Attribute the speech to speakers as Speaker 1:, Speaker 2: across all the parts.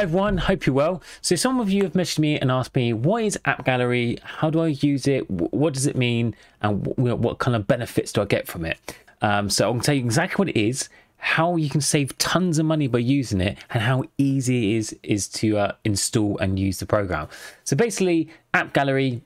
Speaker 1: Hi everyone, hope you're well. So some of you have messaged me and asked me, what is App Gallery? How do I use it? What does it mean? And what kind of benefits do I get from it? Um, so to tell you exactly what it is, how you can save tons of money by using it, and how easy it is, is to uh, install and use the program. So basically, App Gallery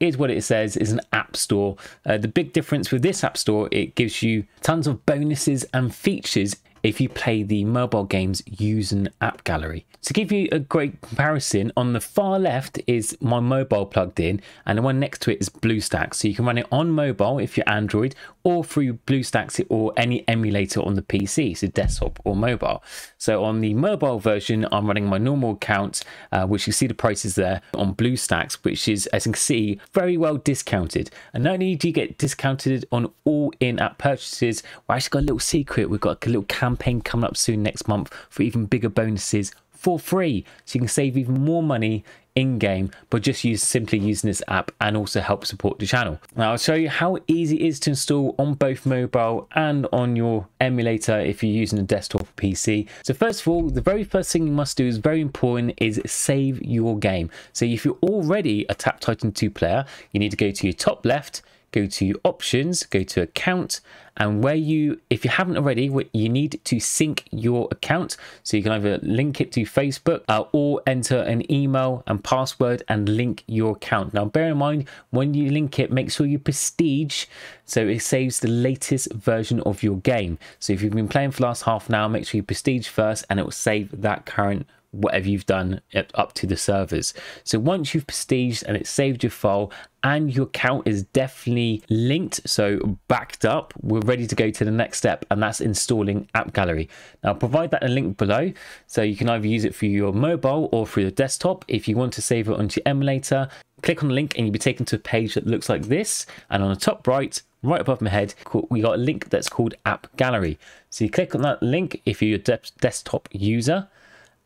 Speaker 1: is what it says is an app store. Uh, the big difference with this app store, it gives you tons of bonuses and features if you play the mobile games using App Gallery. To give you a great comparison, on the far left is my mobile plugged in, and the one next to it is BlueStacks. So you can run it on mobile if you're Android, or through BlueStacks or any emulator on the PC, so desktop or mobile. So on the mobile version, I'm running my normal account, uh, which you see the prices there on BlueStacks, which is, as you can see, very well discounted. And not only do you get discounted on all in-app purchases, we actually got a little secret. We've got a little campaign coming up soon next month for even bigger bonuses for free. So you can save even more money in game, but just use simply using this app and also help support the channel. Now I'll show you how easy it is to install on both mobile and on your emulator if you're using a desktop PC. So first of all, the very first thing you must do is very important is save your game. So if you're already a Tap Titan 2 player, you need to go to your top left, go to options, go to account, and where you, if you haven't already, you need to sync your account. So you can either link it to Facebook uh, or enter an email and password and link your account. Now, bear in mind, when you link it, make sure you prestige so it saves the latest version of your game. So if you've been playing for the last half an hour, make sure you prestige first and it will save that current whatever you've done up to the servers. So once you've prestiged and it's saved your file and your account is definitely linked, so backed up, we're ready to go to the next step and that's installing App Gallery. Now I'll provide that a link below so you can either use it for your mobile or for your desktop. If you want to save it onto your emulator, click on the link and you'll be taken to a page that looks like this and on the top right right above my head, we got a link that's called App Gallery. So you click on that link if you're a desktop user,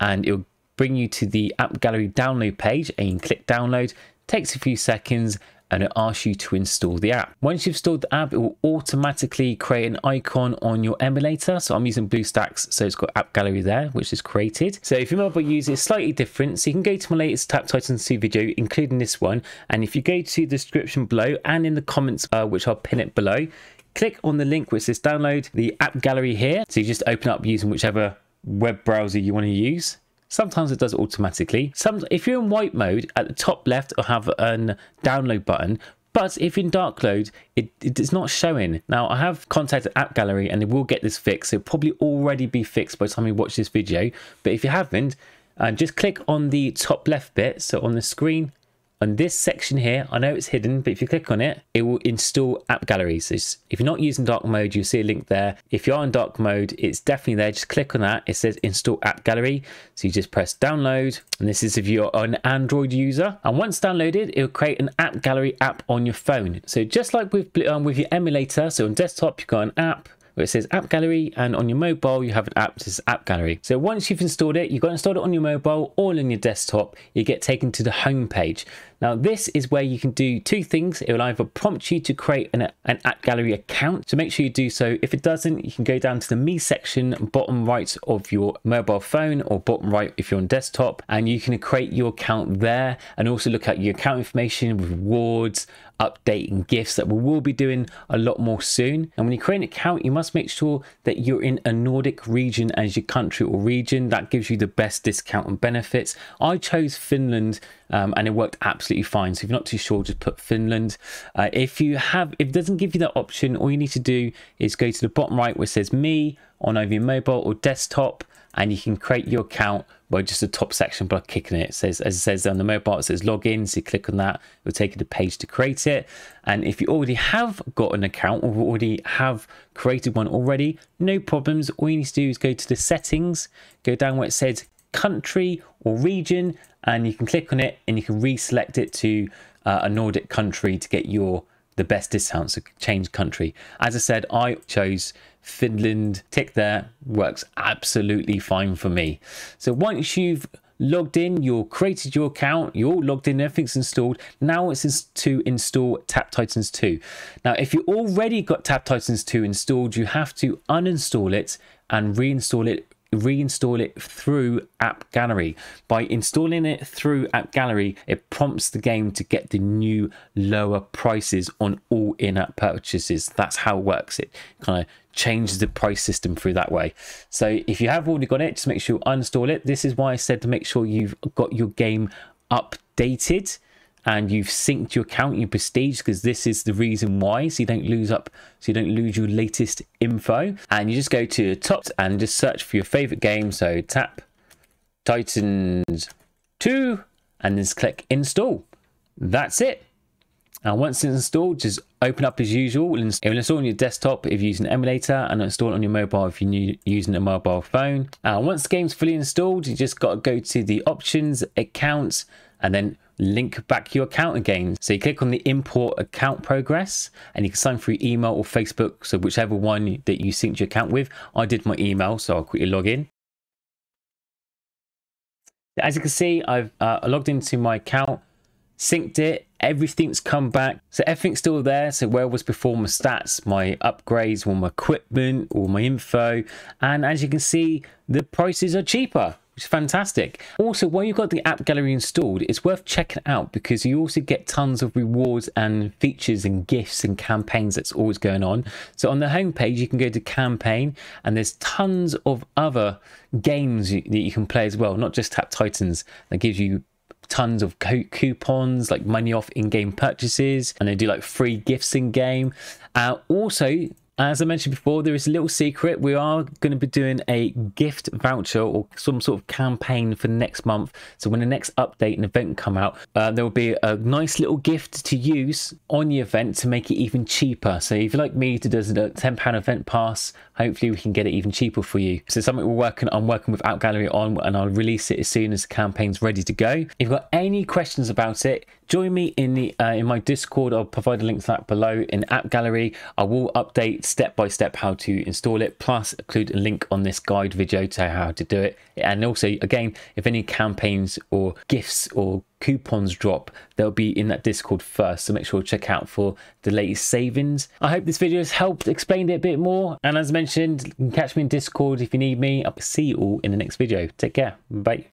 Speaker 1: and it'll bring you to the app gallery download page and you can click download takes a few seconds and it asks you to install the app. Once you've installed the app, it will automatically create an icon on your emulator. So I'm using BlueStacks, so it's got App Gallery there, which is created. So if your mobile user is slightly different, so you can go to my latest Tap Titans 2 video, including this one. And if you go to the description below and in the comments, uh, which I'll pin it below, click on the link which says download the App Gallery here. So you just open up using whichever web browser you want to use. Sometimes it does automatically. Some, if you're in white mode, at the top left, I'll have a download button. But if in dark mode, it, it is not showing. Now, I have contacted App Gallery and they will get this fixed. It'll probably already be fixed by the time you watch this video. But if you haven't, uh, just click on the top left bit. So on the screen, on this section here, I know it's hidden, but if you click on it, it will install app galleries. So if you're not using dark mode, you'll see a link there. If you are in dark mode, it's definitely there. Just click on that. It says install app gallery. So you just press download. And this is if you're an Android user. And once downloaded, it will create an app gallery app on your phone. So just like with, um, with your emulator, so on desktop, you've got an app where it says app gallery and on your mobile you have an app that says app gallery so once you've installed it you've got to install it on your mobile or on your desktop you get taken to the home page now this is where you can do two things. It will either prompt you to create an, an App Gallery account. So make sure you do so. If it doesn't, you can go down to the Me section, bottom right of your mobile phone or bottom right if you're on desktop and you can create your account there and also look at your account information, rewards, updating gifts that we will be doing a lot more soon. And when you create an account, you must make sure that you're in a Nordic region as your country or region. That gives you the best discount and benefits. I chose Finland um, and it worked absolutely fine. So if you're not too sure, just put Finland. Uh, if you have, if it doesn't give you that option, all you need to do is go to the bottom right where it says me on either your mobile or desktop, and you can create your account by just the top section by clicking it. It says, as it says on the mobile, it says login. So you click on that, it will take you to the page to create it. And if you already have got an account or already have created one already, no problems. All you need to do is go to the settings, go down where it says country or region, and you can click on it and you can reselect it to uh, a Nordic country to get your the best discounts. So change country. As I said, I chose Finland. Tick there works absolutely fine for me. So once you've logged in, you've created your account, you're all logged in, everything's installed. Now it's to install Tap Titans 2. Now, if you already got Tap Titans 2 installed, you have to uninstall it and reinstall it reinstall it through App Gallery. By installing it through App Gallery, it prompts the game to get the new lower prices on all in-app purchases. That's how it works. It kind of changes the price system through that way. So if you have already got it, just make sure you uninstall it. This is why I said to make sure you've got your game updated and you've synced your account, your prestige, because this is the reason why. So you don't lose up, so you don't lose your latest info. And you just go to the top and just search for your favorite game. So tap Titans 2 and just click install. That's it. And once it's installed, just open up as usual. It will install on your desktop if you're using an emulator and install it on your mobile if you're using a mobile phone. And once the game's fully installed, you just got to go to the options, accounts, and then link back your account again. So you click on the import account progress and you can sign through email or Facebook. So whichever one that you synced your account with. I did my email, so I'll quickly log in. As you can see, I've uh, logged into my account, synced it, everything's come back. So everything's still there. So where was before my stats, my upgrades, all my equipment, all my info. And as you can see, the prices are cheaper fantastic. Also, while you've got the app gallery installed, it's worth checking out because you also get tons of rewards and features and gifts and campaigns that's always going on. So on the homepage, you can go to campaign and there's tons of other games that you can play as well, not just Tap Titans that gives you tons of coupons like money off in-game purchases and they do like free gifts in game uh, also as I mentioned before, there is a little secret. We are going to be doing a gift voucher or some sort of campaign for next month. So when the next update and event come out, uh, there will be a nice little gift to use on the event to make it even cheaper. So if you like me to do a £10 event pass, hopefully we can get it even cheaper for you. So something we're working I'm working with App Gallery on and I'll release it as soon as the campaign's ready to go. If you've got any questions about it, join me in the uh, in my Discord. I'll provide a link to that below in App Gallery. I will update step by step how to install it, plus include a link on this guide video to how to do it. And also, again, if any campaigns or gifts or coupons drop, they'll be in that Discord first. So make sure to check out for the latest savings. I hope this video has helped explain it a bit more. And as mentioned, you can catch me in Discord if you need me. I'll see you all in the next video. Take care. Bye.